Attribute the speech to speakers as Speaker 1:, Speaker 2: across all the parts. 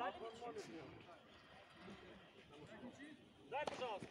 Speaker 1: Дали мячи? Дай, пожалуйста,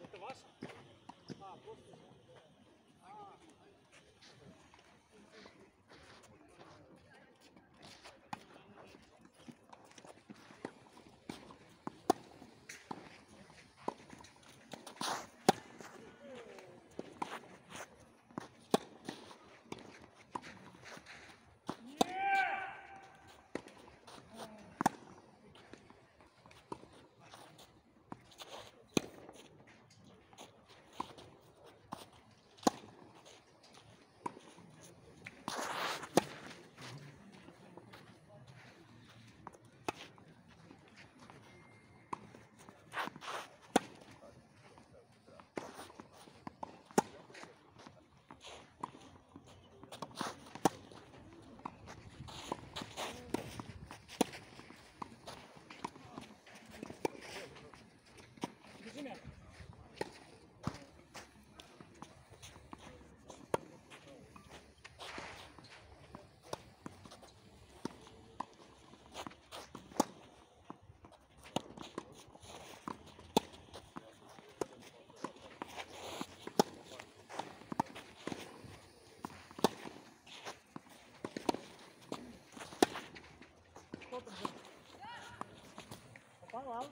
Speaker 2: ของ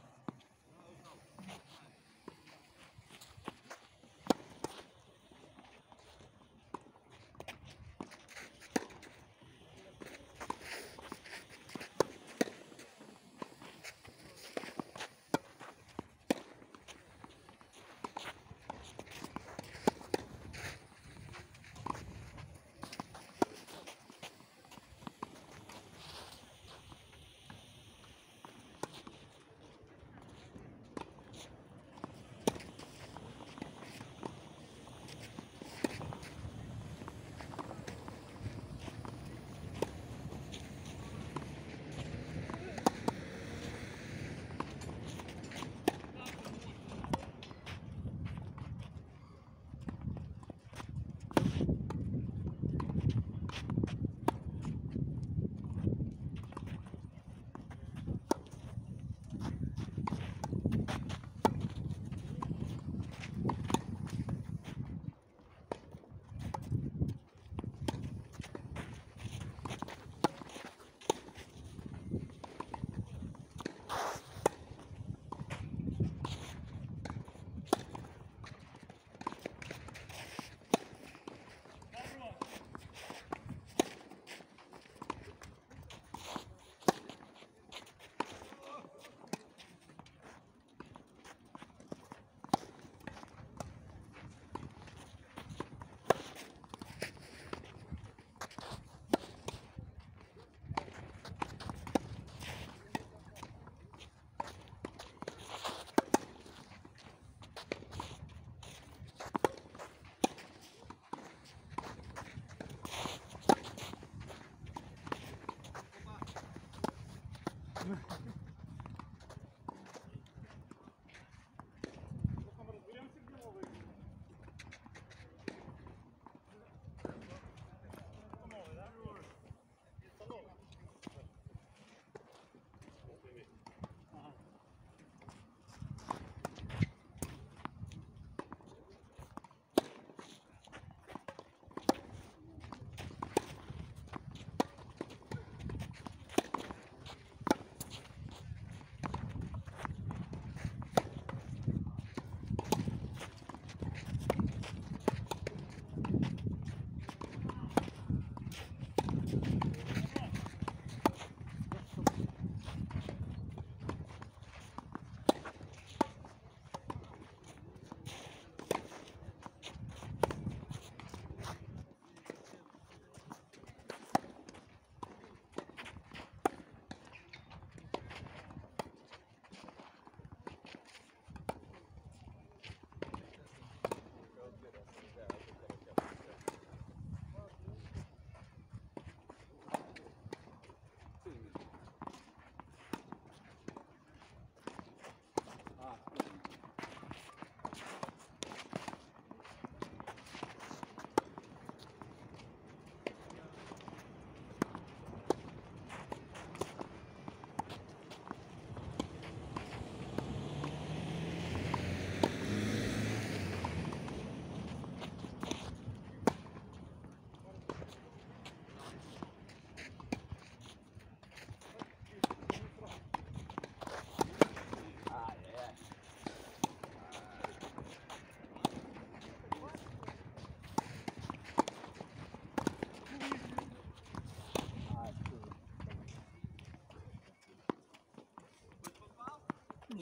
Speaker 2: Come
Speaker 1: on.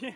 Speaker 1: Yeah.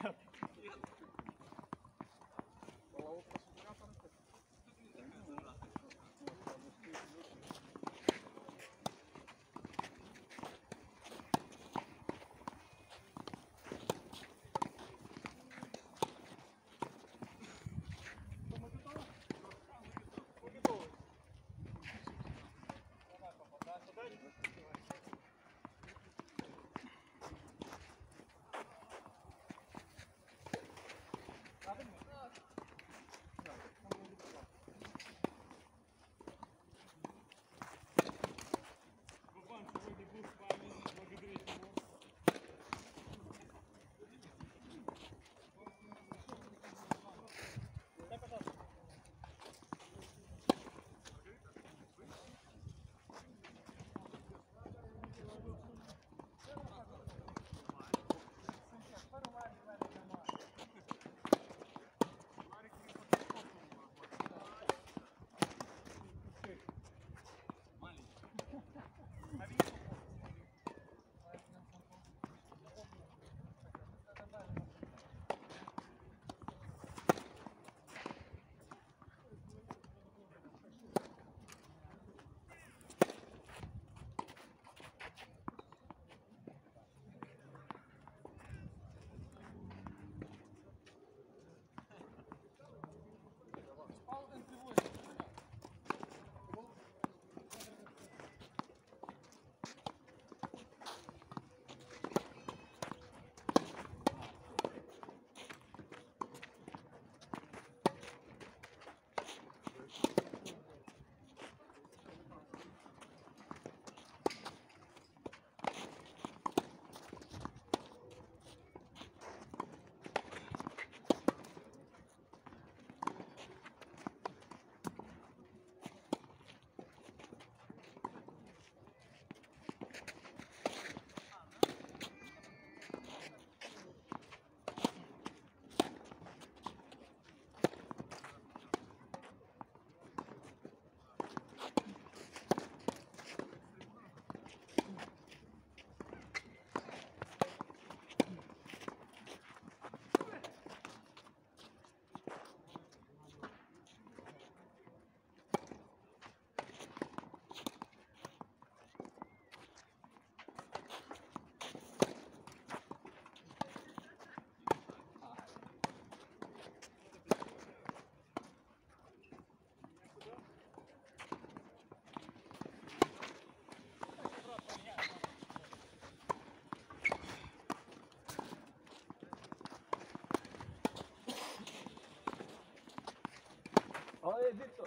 Speaker 1: এদিক তো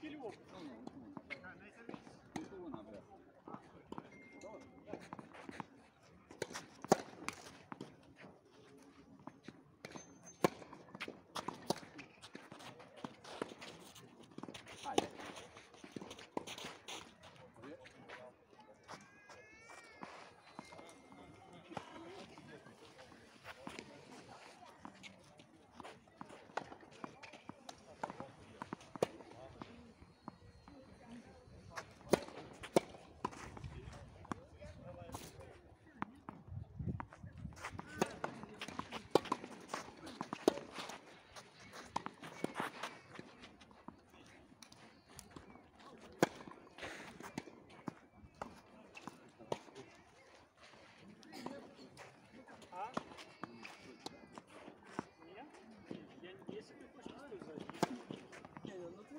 Speaker 1: Фильм.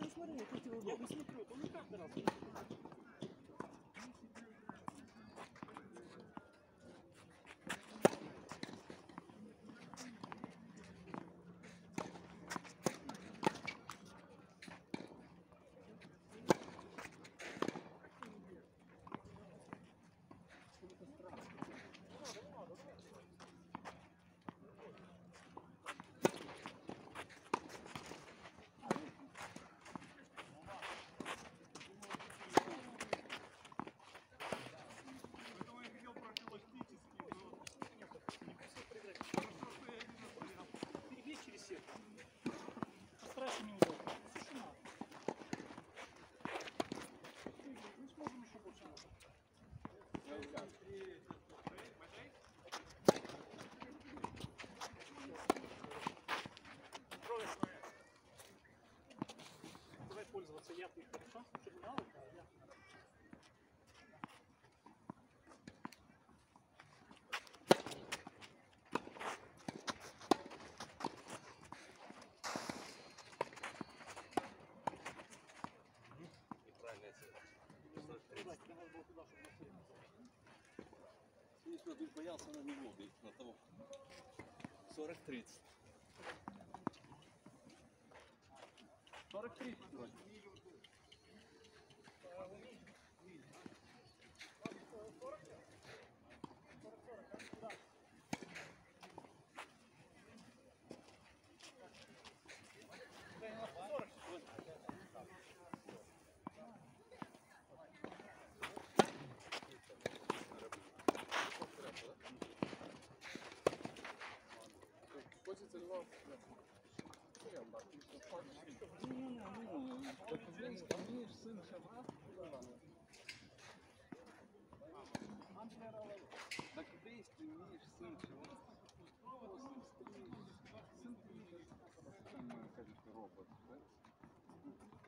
Speaker 1: 我说的也就罗布斯那个，我们干不了。Пользоваться ятой, хорошо? Чтобы мало, а я. Передать, надо было туда, чтобы
Speaker 2: Ты боялся на него на того. 40-30. 40-30 вроде. Так десь ти вмієш син чого? Син ти кажуть, робот. так? спать.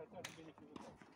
Speaker 3: Хотя тебе не привыкал.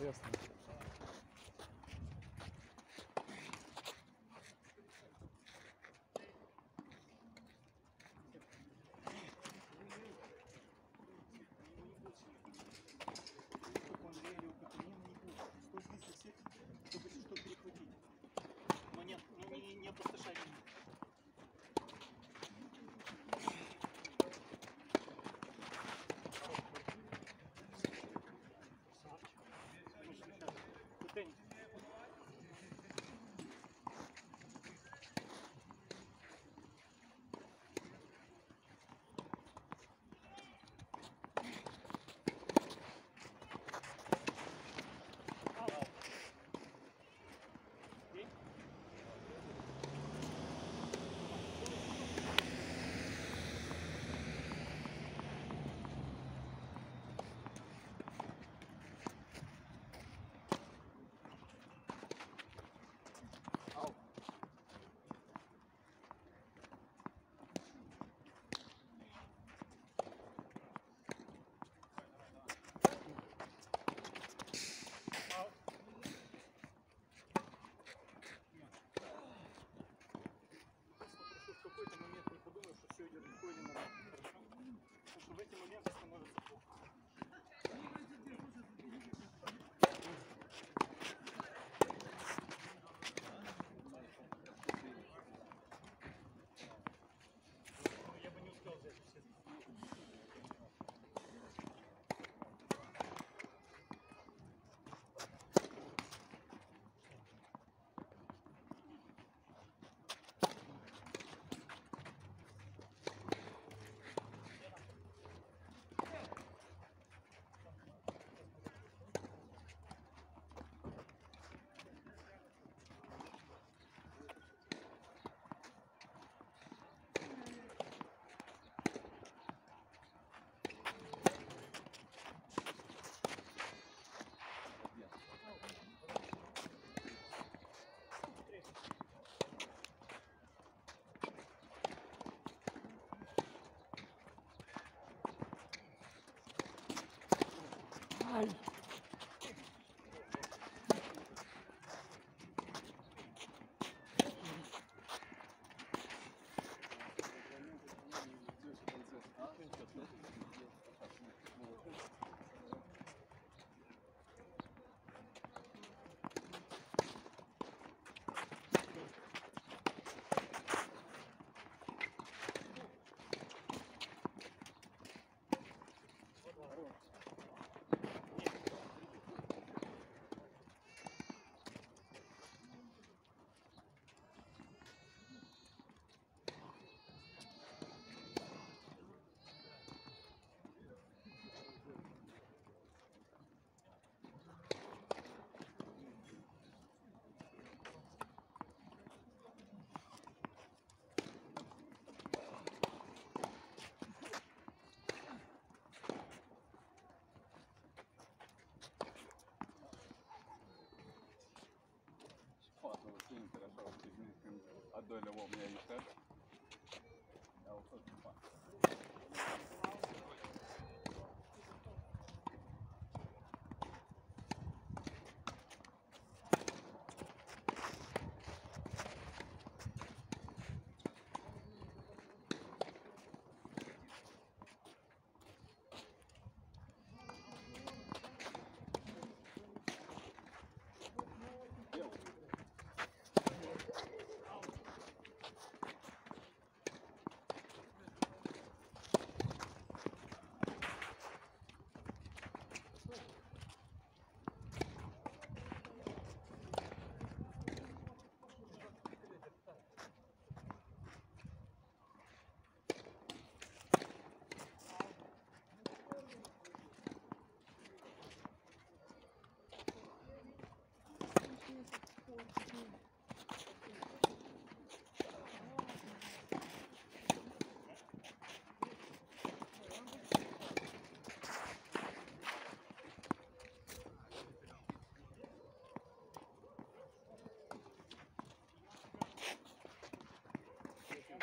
Speaker 3: Ясно.
Speaker 1: чтобы перехватить. Но нет, ну не, не
Speaker 2: опустошать. Sintra, sau, adoi
Speaker 3: la oameni aici,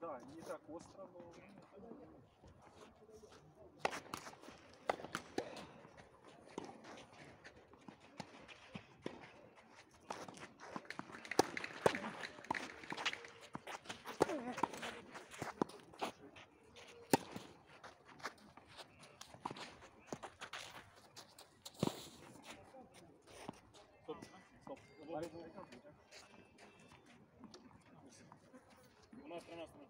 Speaker 3: да, не так остро, но Стоп, стоп. Вот. У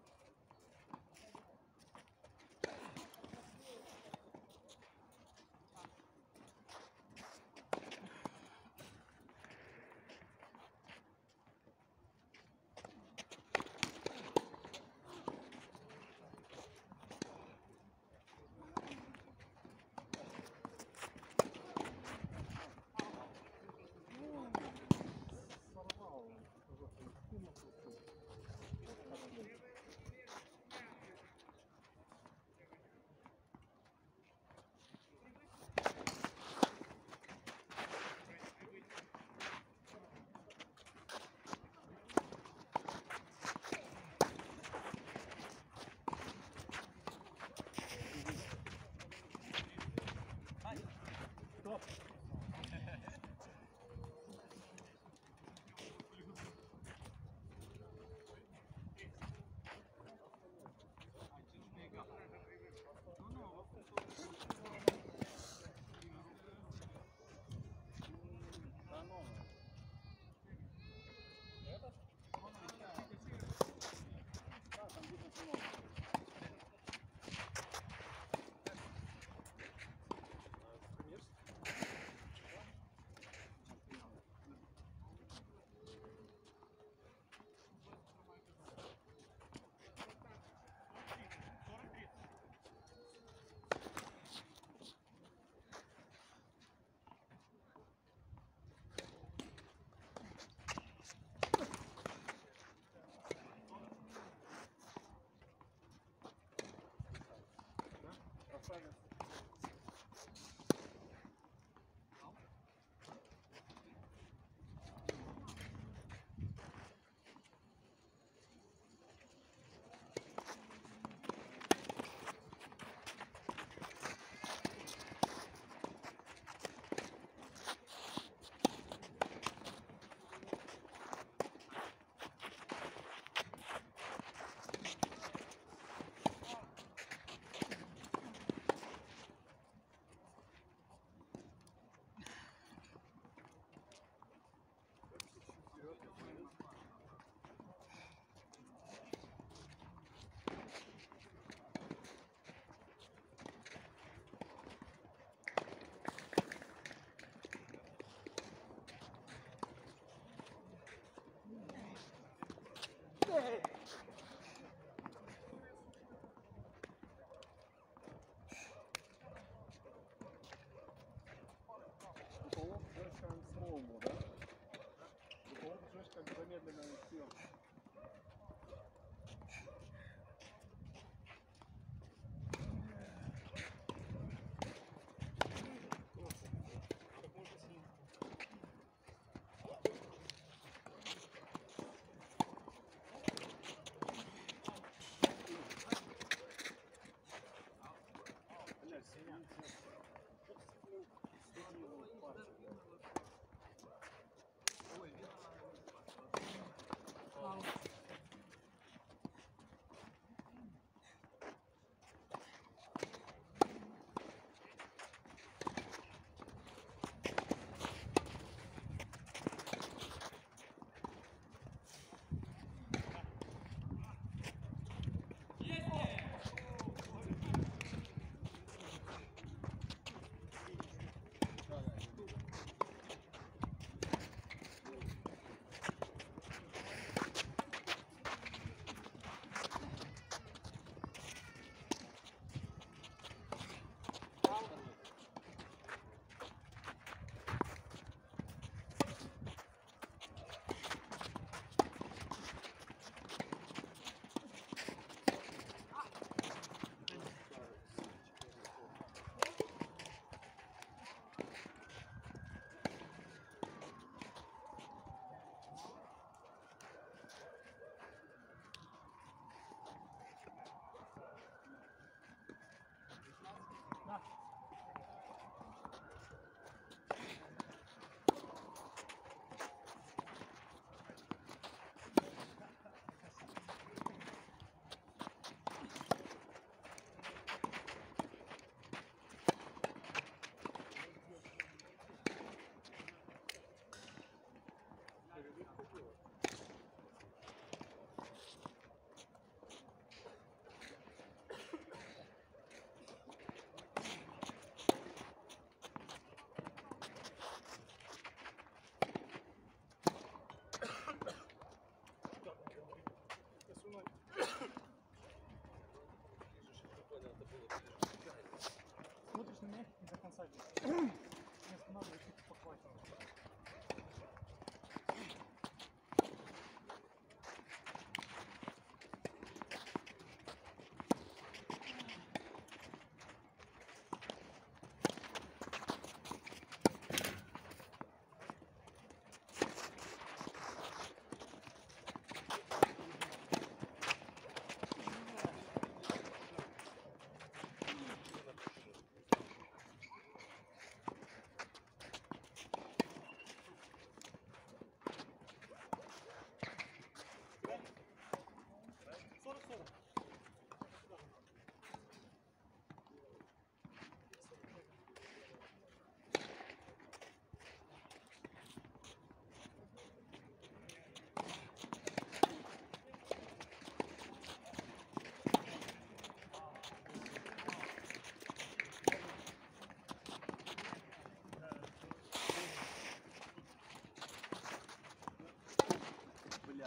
Speaker 3: Красавец. Потолок 这个面不能用。Смотришь на меня до
Speaker 4: конца.
Speaker 1: Не останавливайся.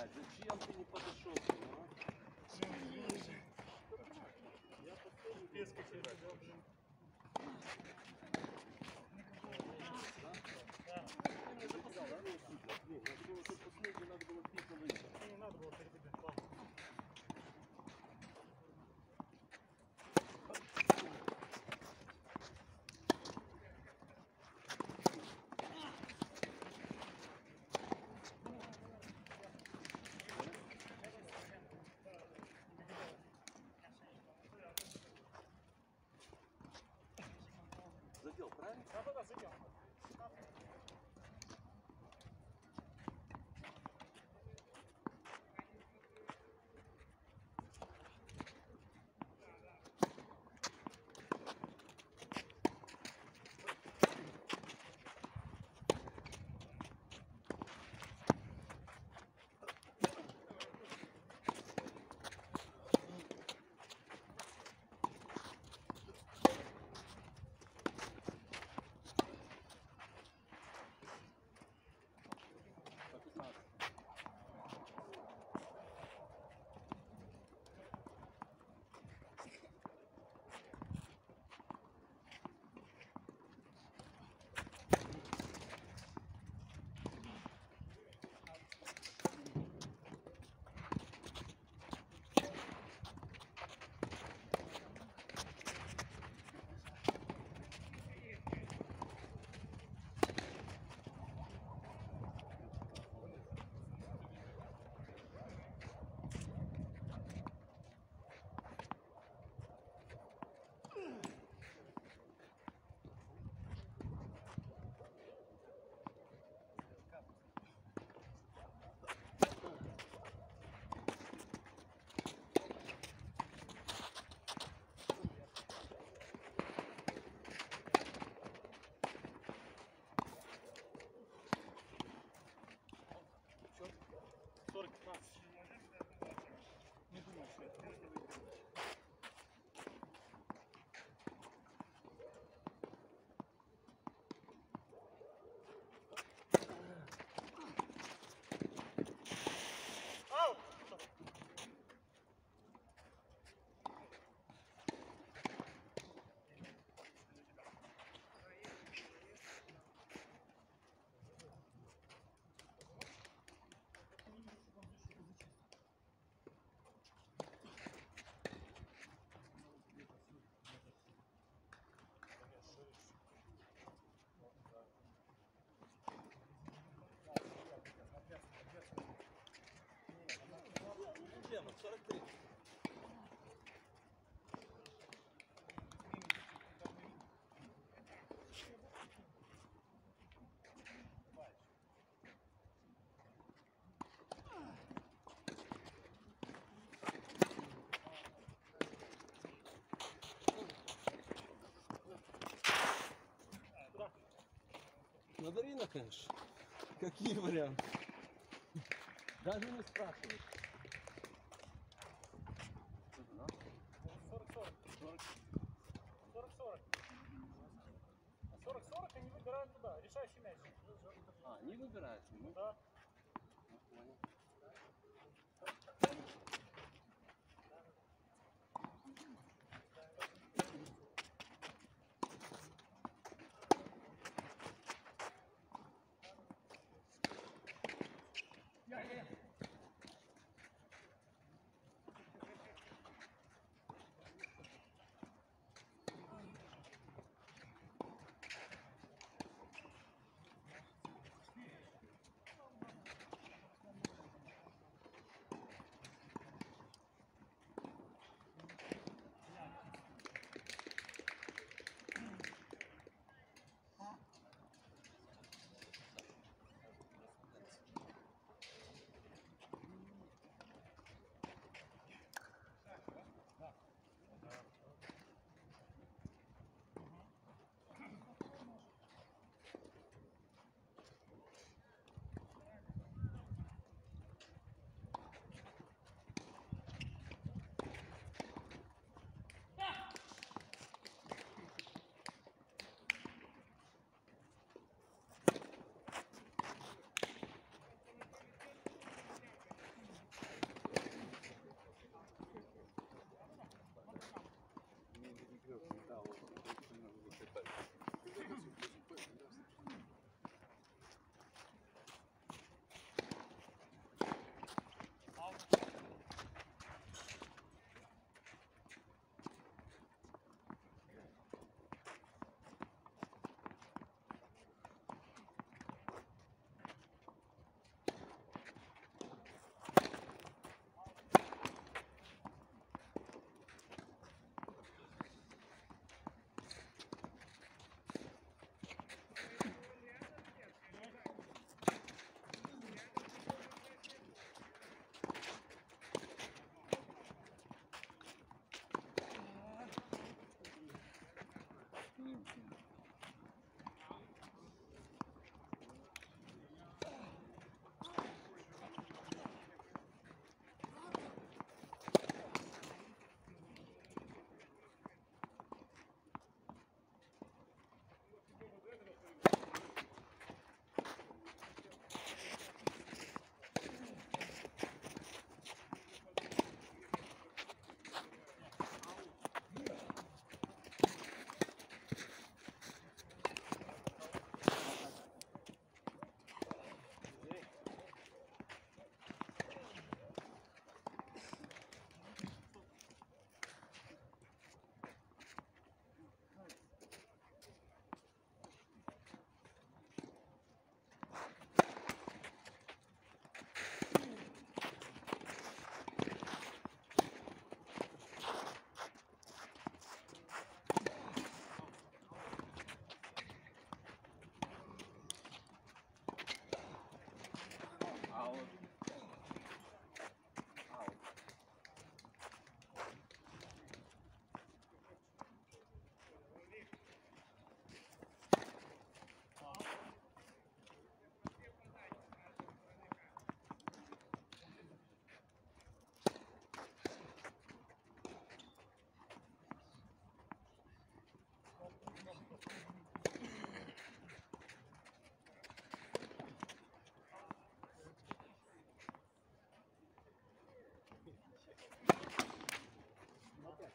Speaker 2: Блядь, зачем ты не подошел к нему, а?
Speaker 1: Não deu pra. Tava assim, ó.
Speaker 2: Boom! 43. Мандарина, конечно. Какие варианты? Даже не спрашивай.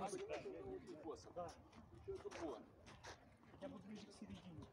Speaker 1: Да. Я буду ближе к середине,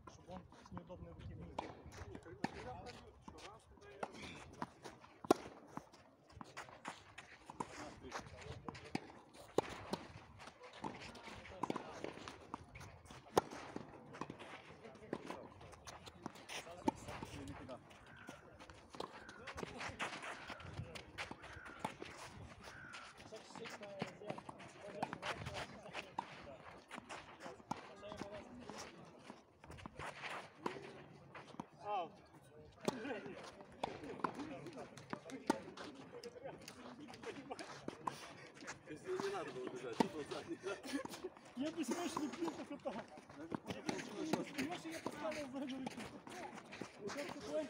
Speaker 2: надо было бежать, то сзади.
Speaker 1: Я бы смешно пил только так. Понимаешь, я поставил сзади руки. Удар такой.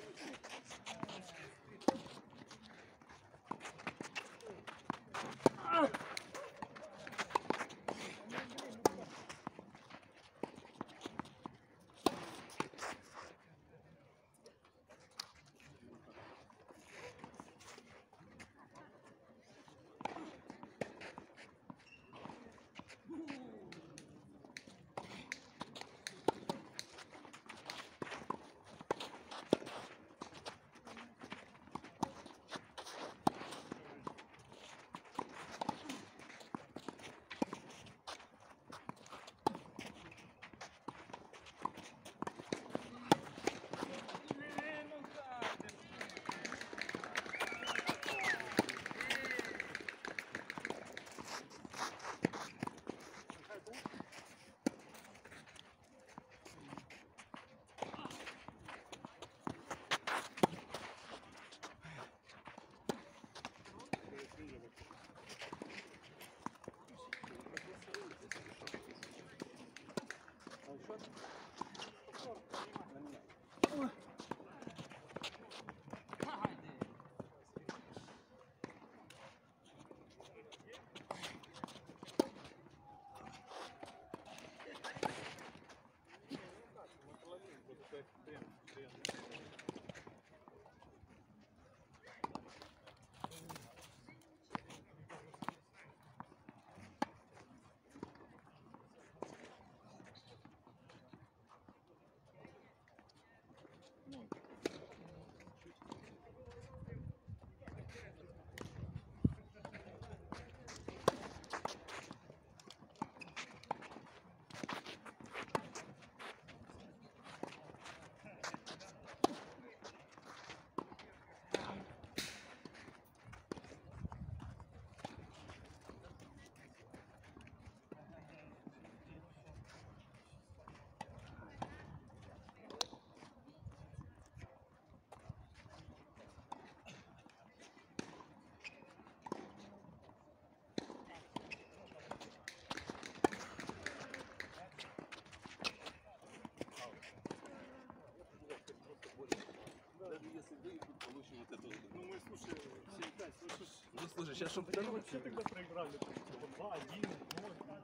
Speaker 2: Даже если выиграют, получим вот это вот.
Speaker 1: Ну мы, слушай, 7-5, слушай,
Speaker 2: Ну слушай, сейчас чтобы
Speaker 1: вообще тогда проиграли. там, типа, 2, 1, 0,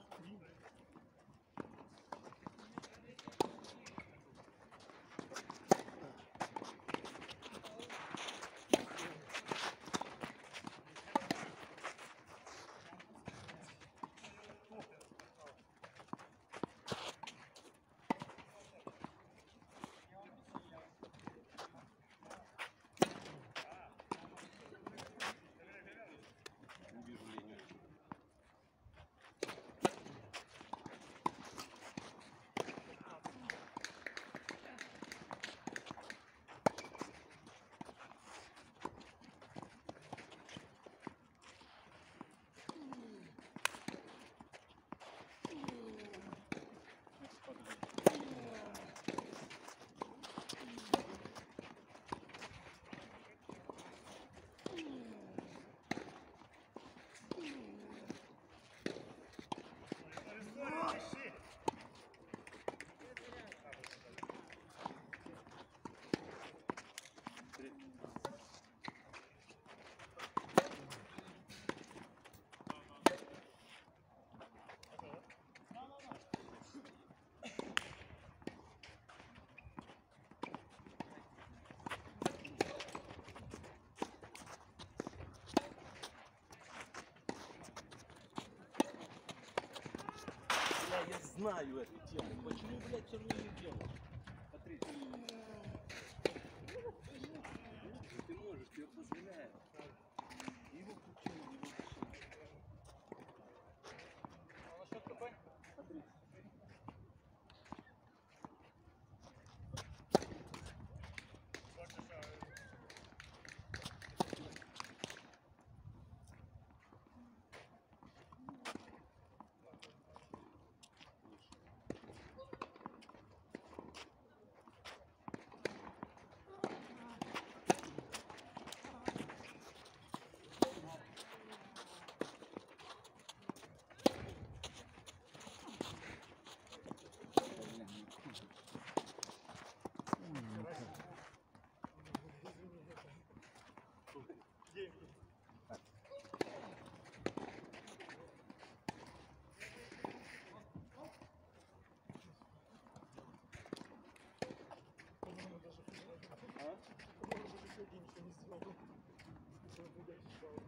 Speaker 1: знаю эту тему. Почему, блядь, все равно не делаешь?
Speaker 2: Смотри, ты
Speaker 1: Ты можешь, тебе позволяет.
Speaker 2: Thank you.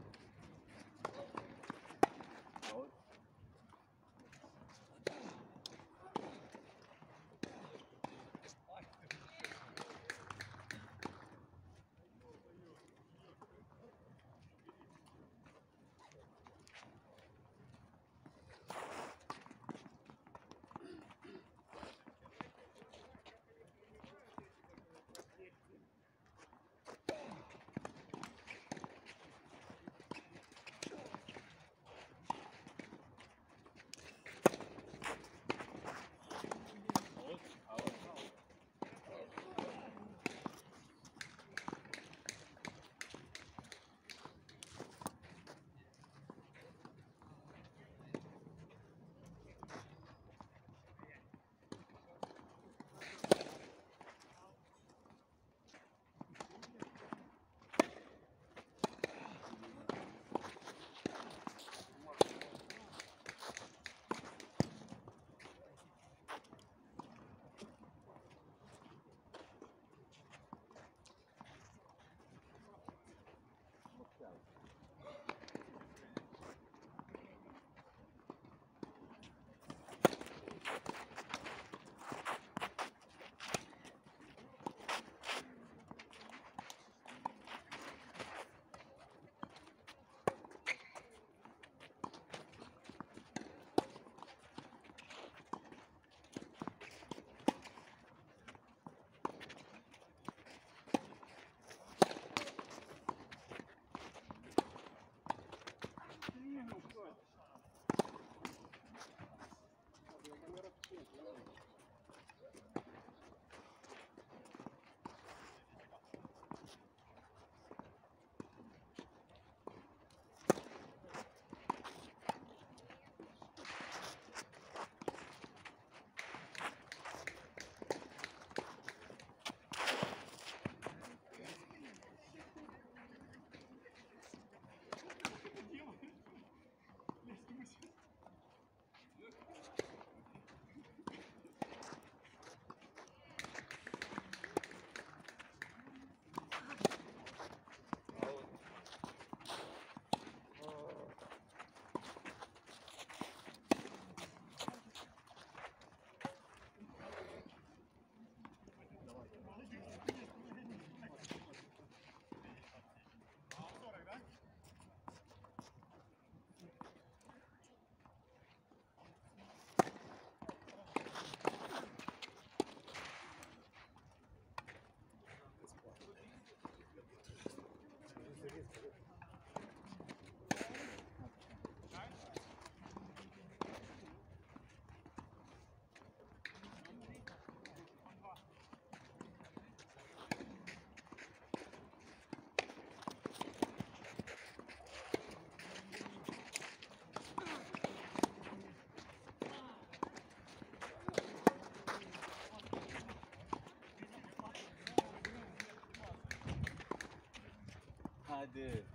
Speaker 2: I did.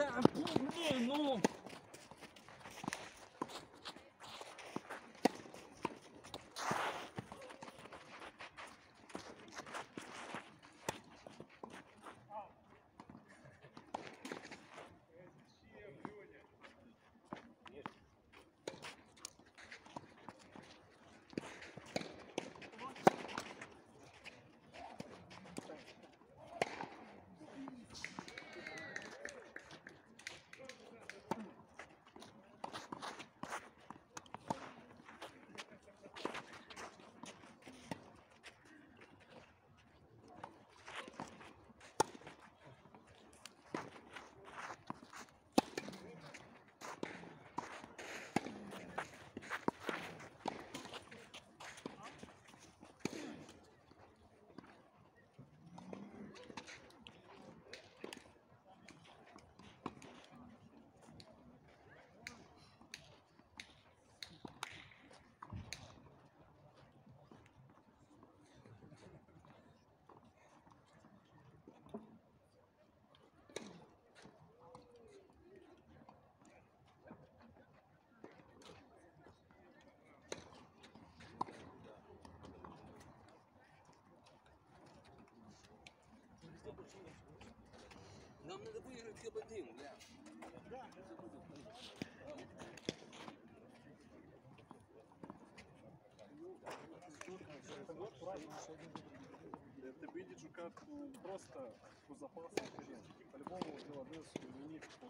Speaker 2: Да,
Speaker 1: блин, ну.
Speaker 2: ну Нам надо выиграть ХБ-1, бля.
Speaker 3: Это видит, что как ну, просто по запасу. По-любому дело один сувенир по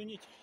Speaker 1: Извините.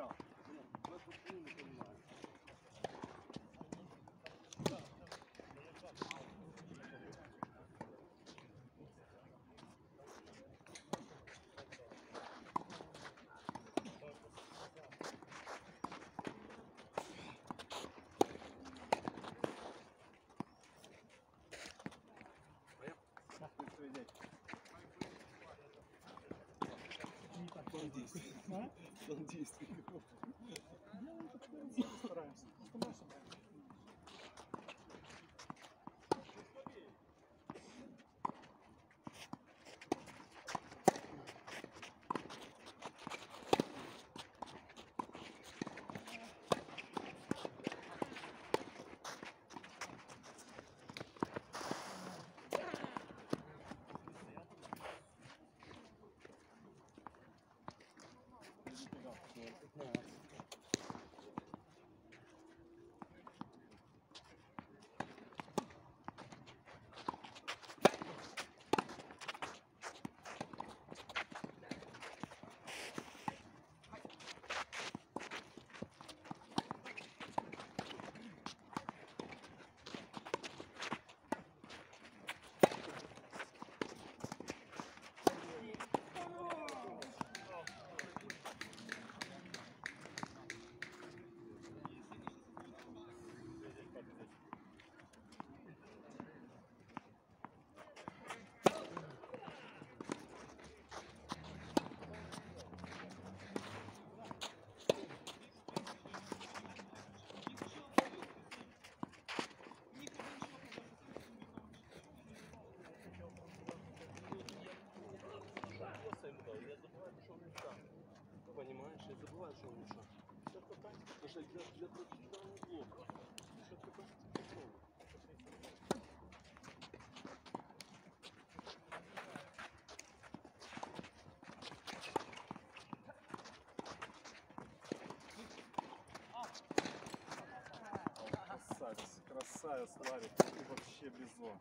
Speaker 1: 我也
Speaker 3: 不吃你的
Speaker 2: План действий.
Speaker 1: А?
Speaker 2: План действий.
Speaker 1: Стараемся. Стараемся.
Speaker 5: забывает,
Speaker 3: что он ушел. Сейчас пока, потому что для, для профессионального блока.
Speaker 5: Сейчас пока, Красавец,
Speaker 3: красавец, Ларик,
Speaker 6: ты вообще
Speaker 2: бизон.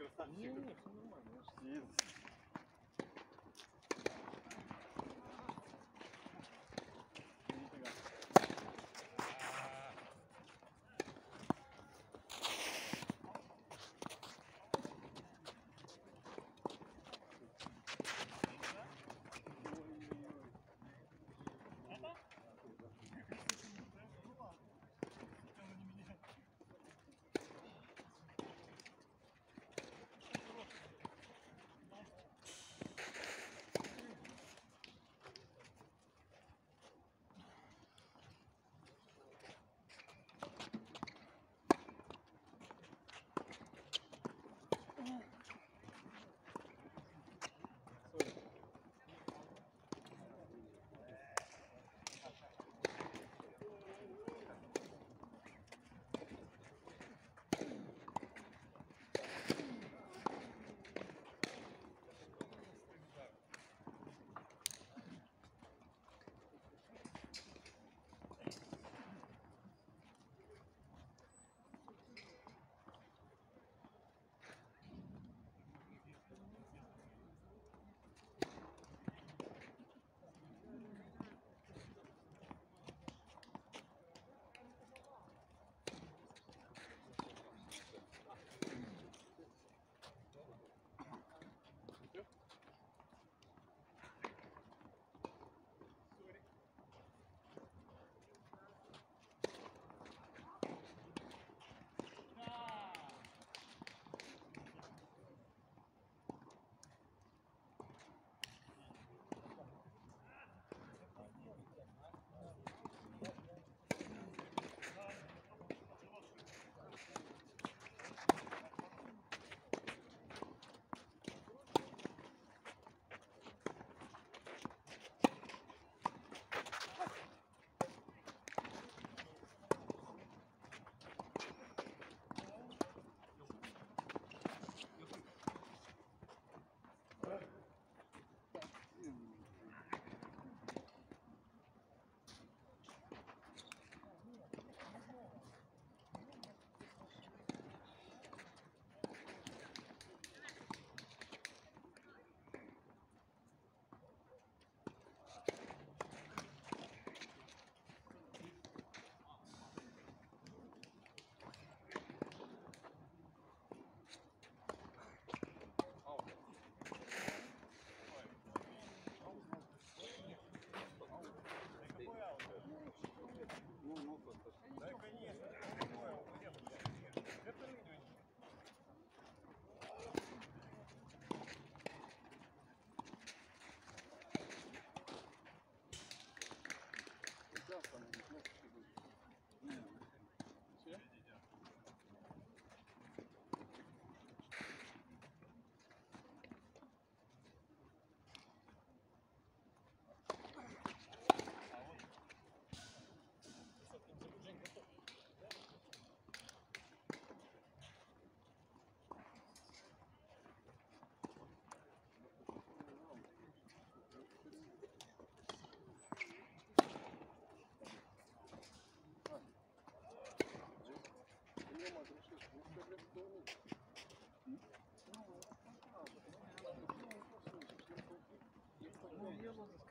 Speaker 2: Извини, красавчик.
Speaker 3: Не, не, все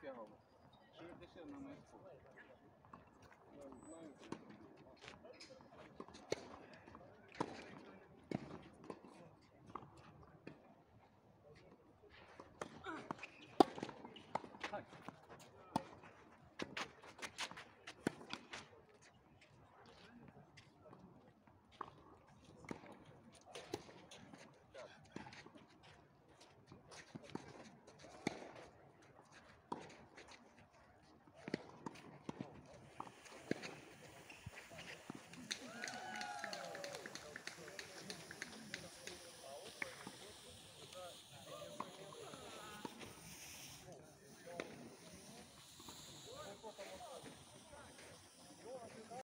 Speaker 3: Biało. Przyjemnie się
Speaker 2: na
Speaker 6: meczu.
Speaker 2: No, no,